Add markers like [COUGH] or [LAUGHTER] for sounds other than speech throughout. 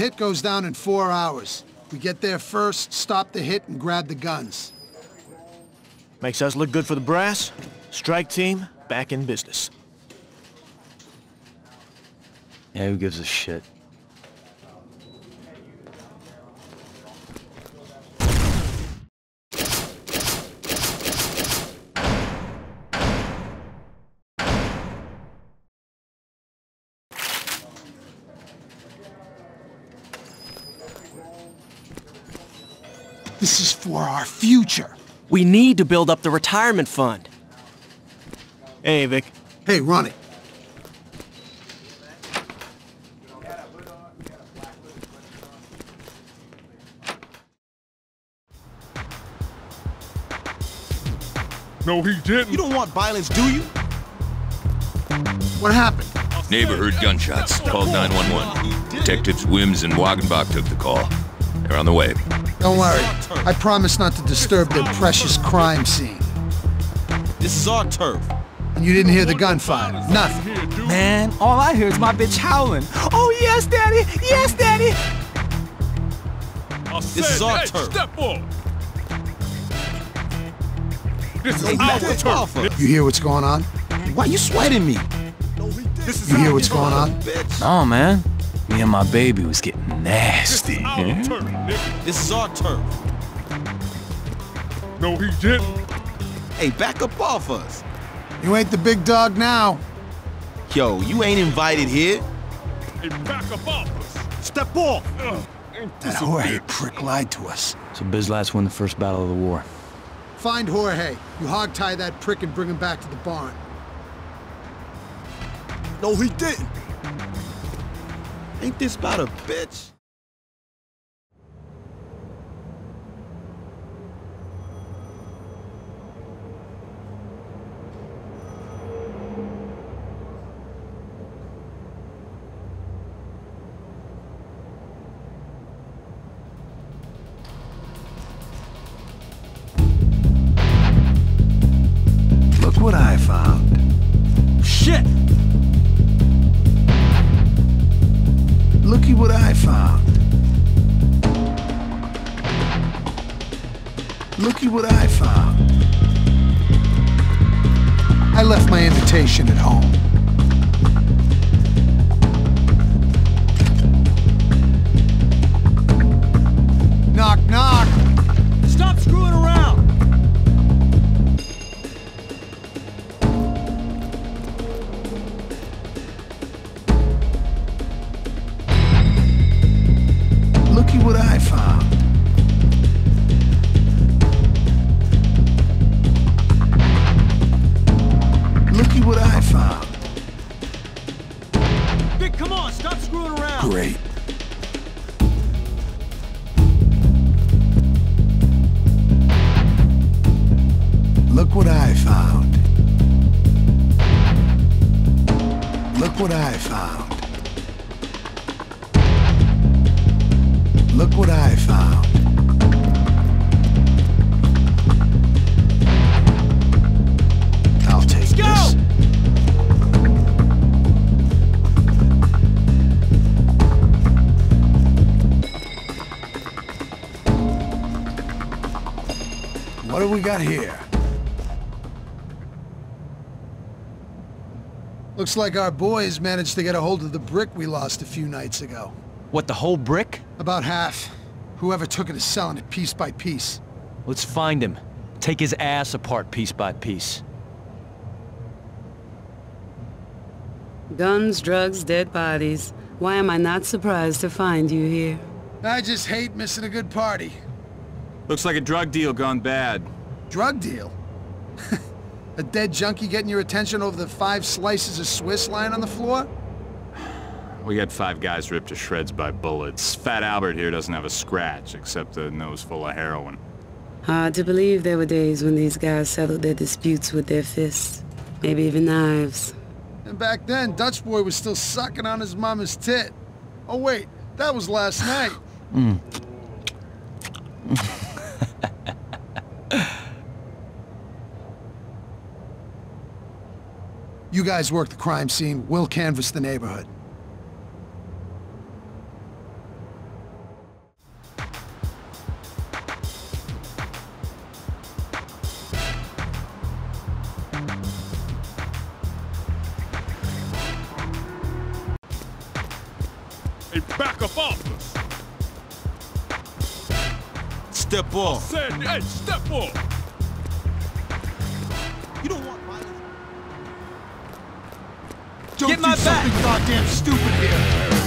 hit goes down in four hours. We get there first, stop the hit, and grab the guns. Makes us look good for the brass. Strike team, back in business. Yeah, who gives a shit? This is for our future. We need to build up the retirement fund. Hey, Vic. Hey, Ronnie. No, he didn't. You don't want violence, do you? What happened? Neighborhood gunshots. Called 911. Detectives Wyms and Wagenbach took the call. They're on the way. Don't worry. I promise not to disturb their precious crime scene. This is our turf. And you didn't hear the gunfire. Nothing. Man, all I hear is my bitch howling. Oh, yes, daddy! Yes, daddy! I This is our hey, turf. Step up. This is Hey, our turf. You hear what's going on? Why you sweating me? This is You hear what's going on? Bitch. No, man. Me and my baby was getting This nasty. is our turf, nigga. This is our turf. No, he didn't. Hey, back up off us. You ain't the big dog now. Yo, you ain't invited here. Hey, back up off us. Step off. Ugh, ain't That Jorge prick lied to us. So Byz Lats won the first battle of the war. Find Jorge. You hog-tie that prick and bring him back to the barn. No, he didn't. Ain't this about a bitch? What I found. Shit! Looky what I found. Looky what I found. I left my invitation at home. Knock, knock. Stop screwing around! We got here? Looks like our boys managed to get a hold of the brick we lost a few nights ago. What, the whole brick? About half. Whoever took it is selling it piece by piece. Let's find him. Take his ass apart piece by piece. Guns, drugs, dead bodies. Why am I not surprised to find you here? I just hate missing a good party. Looks like a drug deal gone bad. Drug deal? [LAUGHS] a dead junkie getting your attention over the five slices of Swiss lying on the floor? We had five guys ripped to shreds by bullets. Fat Albert here doesn't have a scratch, except a nose full of heroin. Hard to believe there were days when these guys settled their disputes with their fists. Maybe even knives. And back then, Dutch boy was still sucking on his mama's tit. Oh wait, that was last night. [SIGHS] Hmm. You guys work the crime scene, we'll canvass the neighborhood. Hey, back up off! Step off! Said, hey, step off! Get my back. something goddamn stupid here.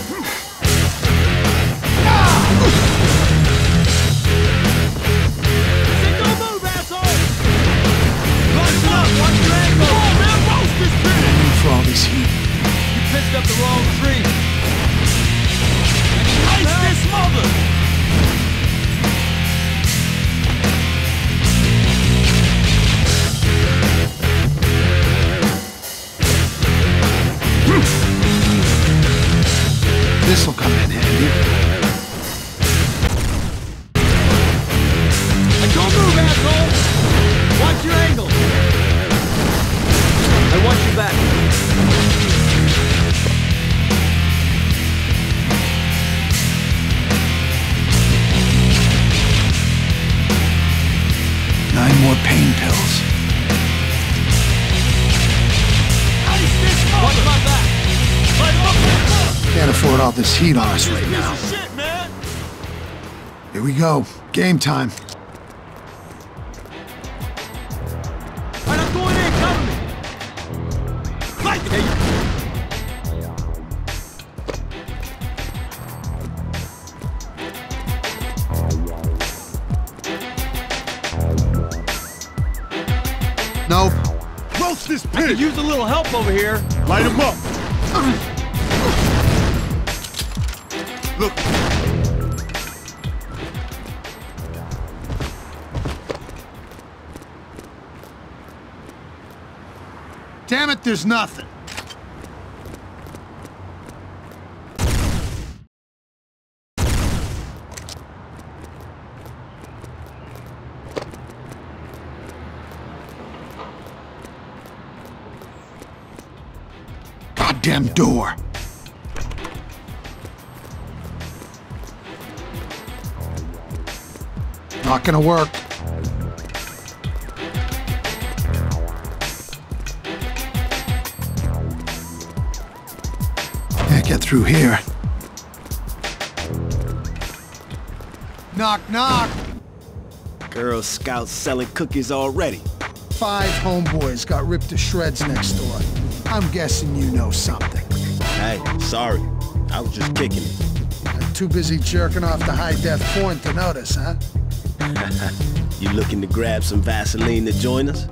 This heat on us right now. Here we go. Game time. Alright, I'm going in, cover me! Light hey, Nope. Roast this pig. use a little help over here. Light him up. Look, Damn it, there's nothing. Goddamn door. Not gonna work. Can't get through here. Knock, knock. Girl Scouts selling cookies already. Five homeboys got ripped to shreds next door. I'm guessing you know something. Hey, sorry. I was just kicking it. I'm too busy jerking off the high-def porn to notice, huh? You looking to grab some Vaseline to join us?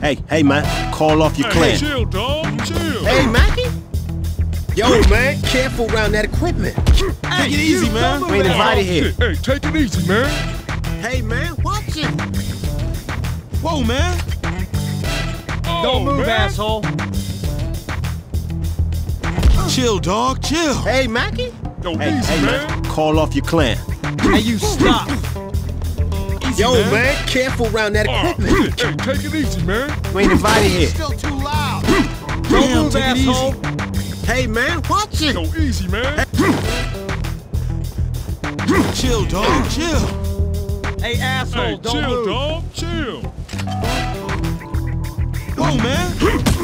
Hey, hey, man. Call off your Hey, clan. chill, dog. Chill. Hey, Mackey. Yo, man, careful around that equipment. Take it easy, man. We ain't invited here. Hey, take it easy, man. Hey, man, watch it. Whoa, man. Oh, Don't move, man. asshole! Chill, dog, chill. Hey, Mackey? Yo, Hey, easy, hey, man. man. Call off your clan. Hey, you stop! Yo, man. careful around that Oh, equipment. hey, take it easy, man. We ain't invited here. Still too loud. Don't Damn, move, take easy. asshole! Hey, man, watch it. Yo, easy, man. Chill, dog, chill. Hey, asshole, Hey, don't chill, move! dog. Chill. Whoa, man.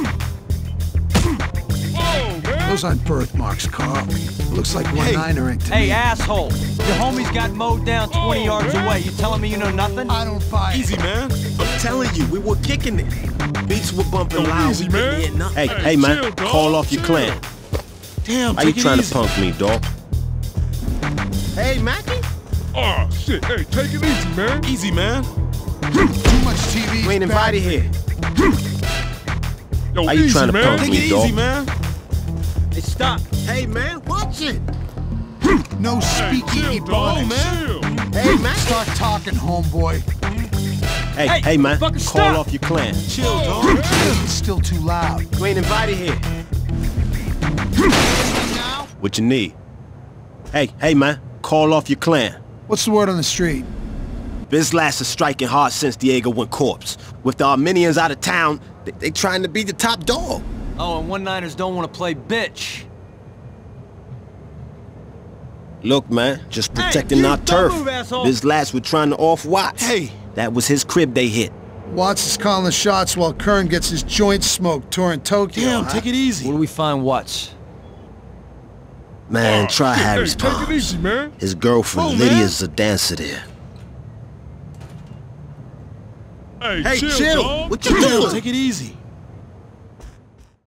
Man. Those aren't birthmarks, Carl. Looks like one Hey. niner ink to Hey, me. asshole! Your homies got mowed down 20 Oh, yards man. away. You telling me you know nothing? I don't fight. Easy, man. I'm telling you, we were kicking it. Beats were bumping Yo, loud. easy, man. Hey, Hey, hey, man. chill. Call off your clan. Damn, Are you trying easy. to punk me, dog? Hey, Mackey. Oh, shit. Hey, take it easy, man. Easy, man. Too much TV. We ain't invited here. Yo, Are you easy, trying to man. punk Take me, it dog? easy, man. Hey, stop! Hey, man, watch it. No Hey, speakeasy chill, dog. bonus. Chill. Hey, man. Start talking, homeboy. Hey, Hey, hey, man. fucker, Call stop. off your clan. Chill, dog. It's still too loud. We ain't invited here. What you need? Hey, hey, man. Call off your clan. What's the word on the street? Byz Lats is striking hard since Diego went corpse. With the Armenians out of town, they, they trying to be the top dog. Oh, and one-niners don't want to play bitch. Look, man, just protecting you our turf. move, last Byz Lats were trying to off Watts. Hey. That was his crib they hit. Watts is calling the shots while Kern gets his joint smoked touring Tokyo. Damn, huh? take it Where easy. do we find Watts? Man, Oh, try shit, [LAUGHS] Harry's hey, take it Palms. easy, man. His girlfriend, Whoa, man. Lydia's a dancer there. Hey, Hey, chill, chill. What you doing? Take it easy.